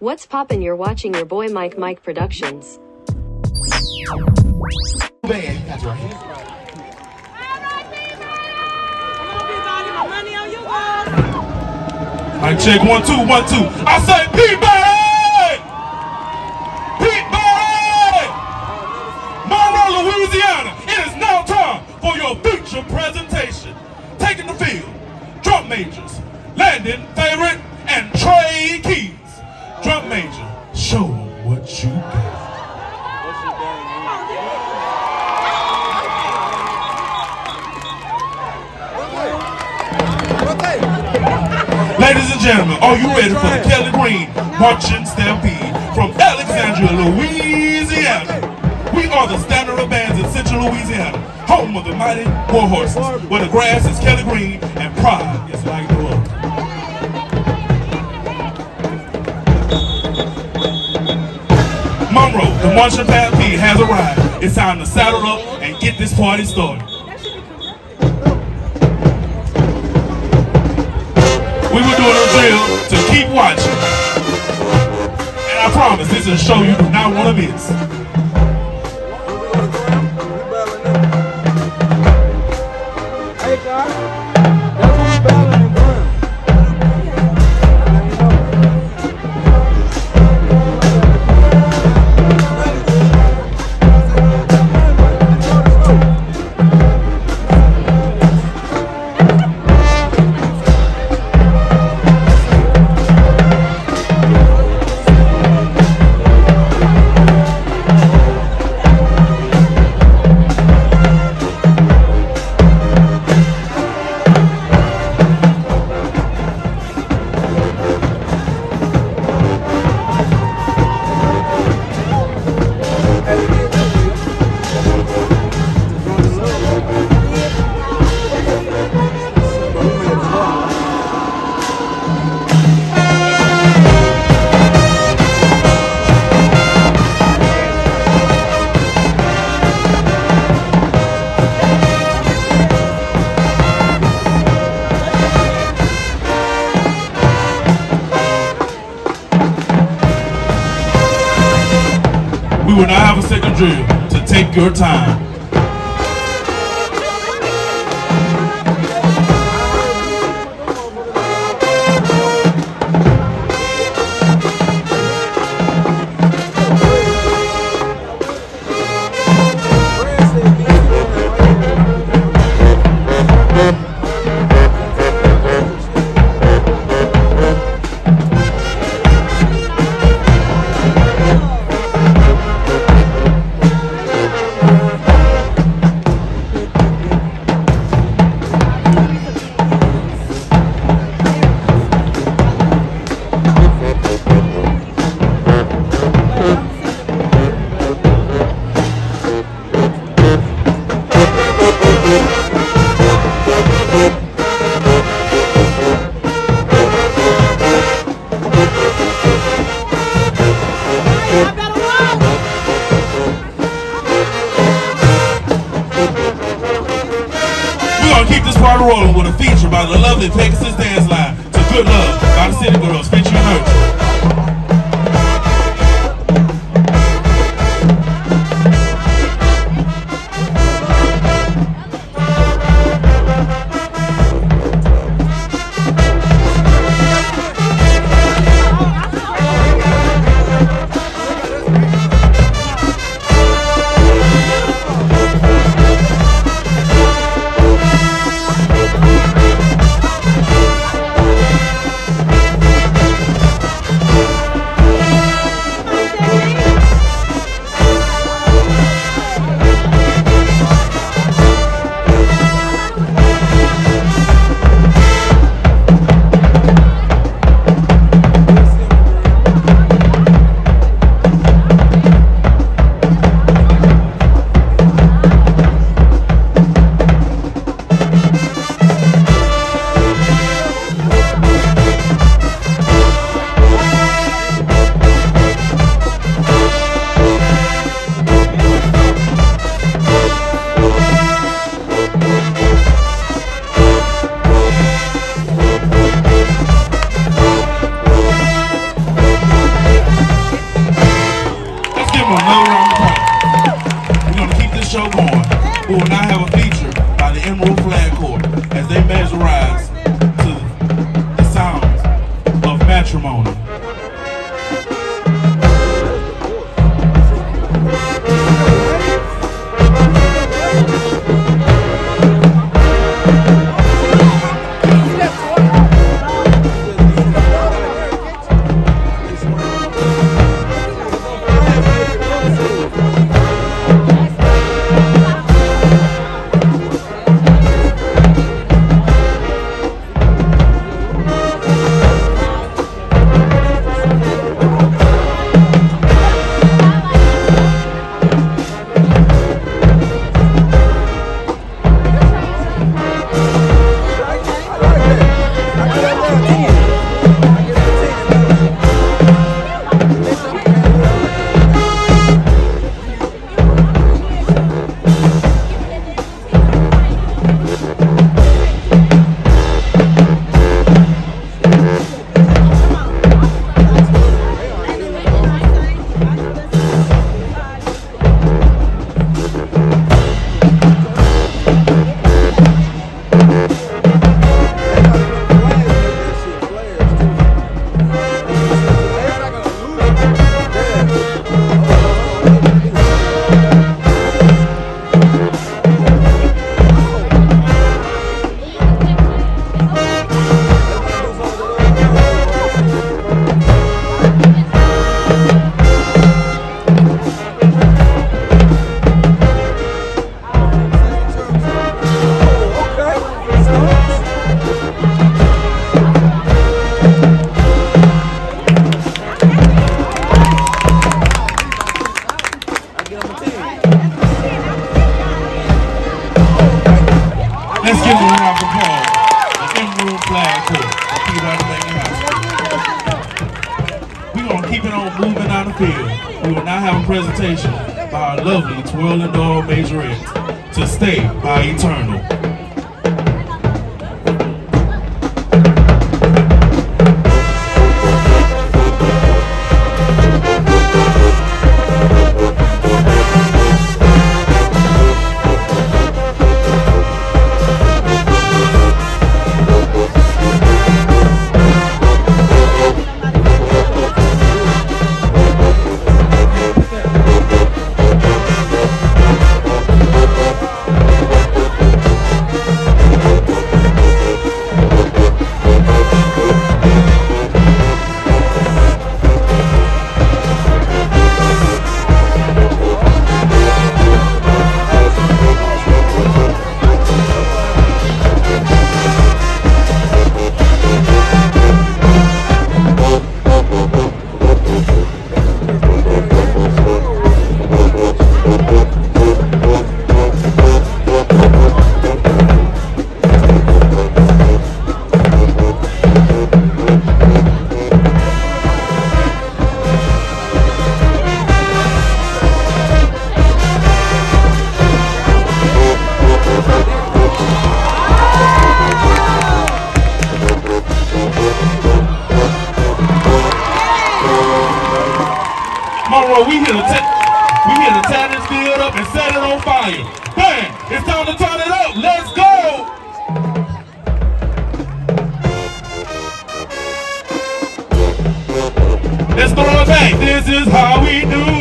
What's poppin'? You're watching your boy Mic Mic Productions. Band, that's right. I check one, two, one, two. I say Pete Marching Stampede from Alexandria, Louisiana? We are the standard of bands in Central Louisiana, home of the mighty war horses, where the grass is Kelly Green and pride is like other. Monroe, the marching stampede has arrived. It's time to saddle up and get this party started. We were doing a drill to keep watching. I promise this is a show you do not want to miss. Drill to take your time. We're gonna keep this party rolling with a feature by the lovely Pegasus We're going to keep it on moving down the field. We will now have a presentation by our lovely twirling dog majorette to stay by eternal. Monroe, we here to ta- we here to tear this field up and set it on fire. Bang! It's time to turn it up. Let's go! Let's throw it back. This is how we do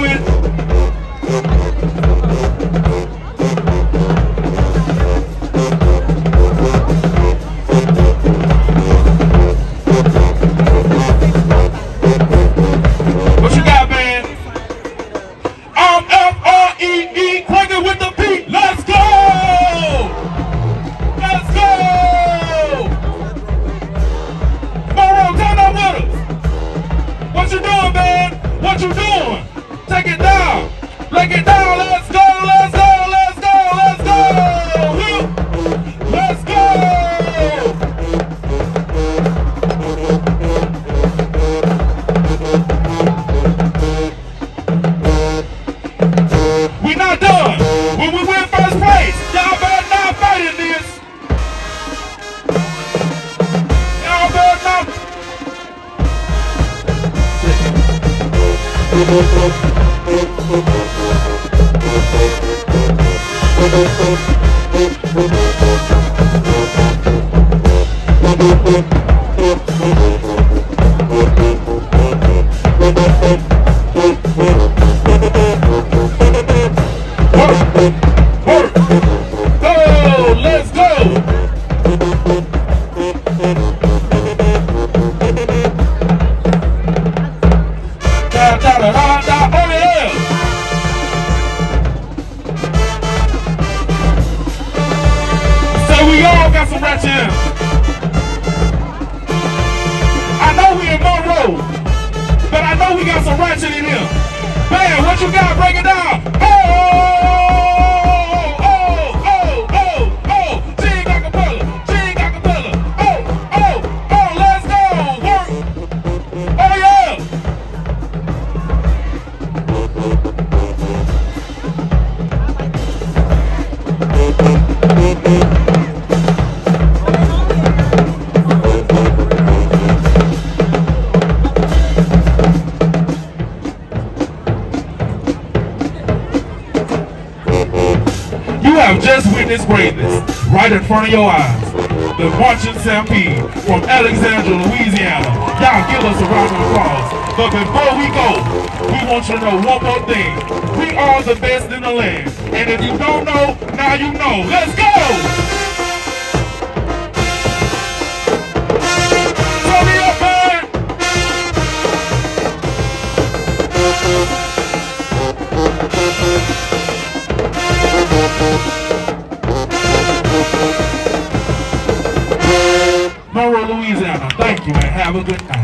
all got some. I know we in Monroe, but I know we got some ratchet in here. Man, what you got? Break it down. Oh, just witnessed greatness right in front of your eyes. The marching stampede from Alexandria, Louisiana. Y'all give us a round of applause. But before we go, we want you to know one more thing. We are the best in the land. And if you don't know, now you know. Let's go! You, man.